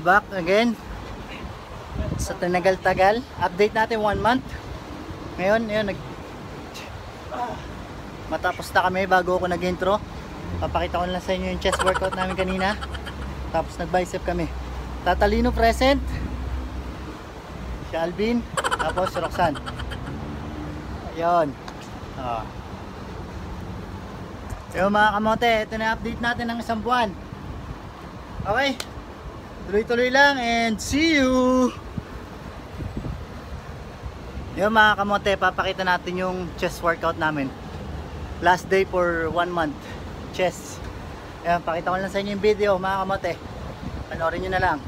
Back again sa tinagal-tagal. Update natin one month. Ngayon, yun, nag... Matapos na kami bago ako nag-intro. Papakita ko lang sa inyo yung chest workout namin kanina. Tapos nag-bicep kami. Tatalino present. Si Alvin. Tapos si Roxanne. Ayun. Ah. Yung mga kamote, ito na update natin ng isang buwan. Okay. Tuloy-tuloy lang and see you! Yung mga kamote, papakita natin yung chest workout namin. Last day for one month. Chest. Ayan, pakita ko lang sa inyo yung video mga kamote. Panoorin nyo na lang.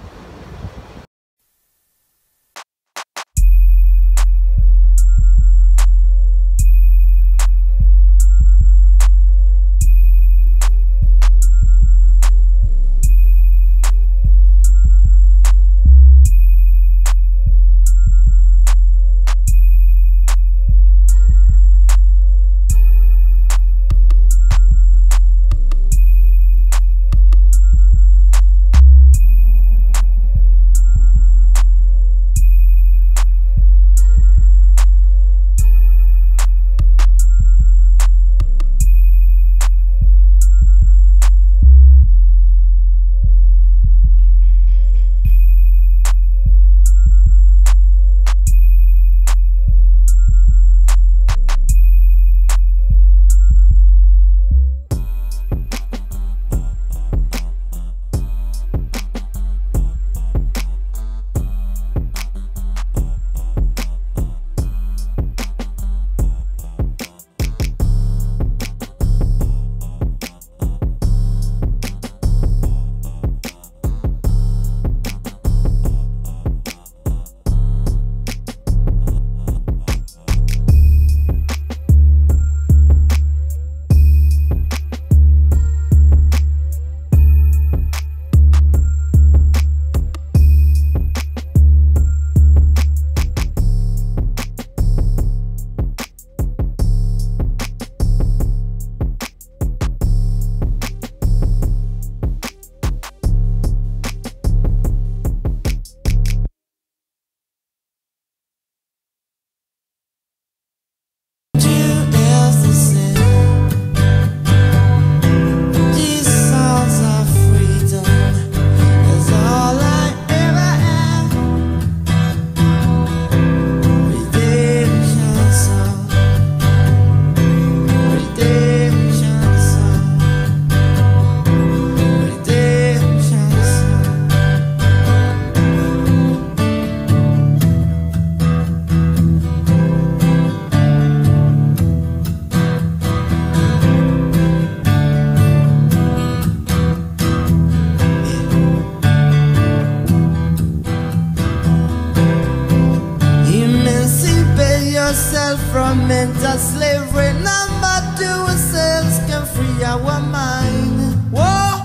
Yourself from mental slavery. Number two, ourselves can free our mind. Whoa,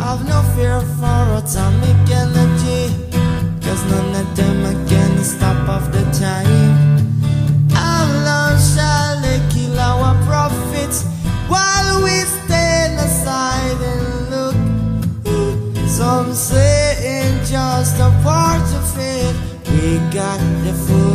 I've no fear for atomic energy. Cause none of them gonna stop off the time. How long shall they kill our prophets while we stand aside and look? Some say it's just a part of it. We got to fulfill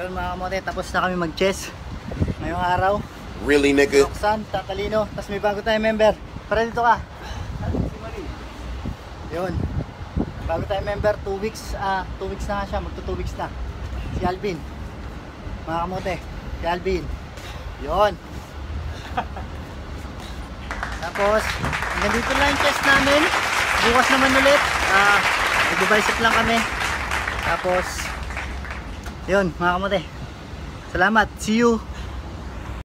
yun mga kamote, tapos na kami mag-chess ngayong araw. Really, nigga? Roxanne, Tatalino, tapos may bago tayong member. Para dito ka. Yun. Bago tayong member, 2 weeks, ah, 2 weeks na nga siya, magto 2 weeks na. Si Alvin. Mga kamote, si Alvin. Yun. Tapos, hanggang dito lang yung chest namin. Bukas naman ulit. Ah, mag-bicep lang kami. Tapos, yun, mga kamote. Salamat. See you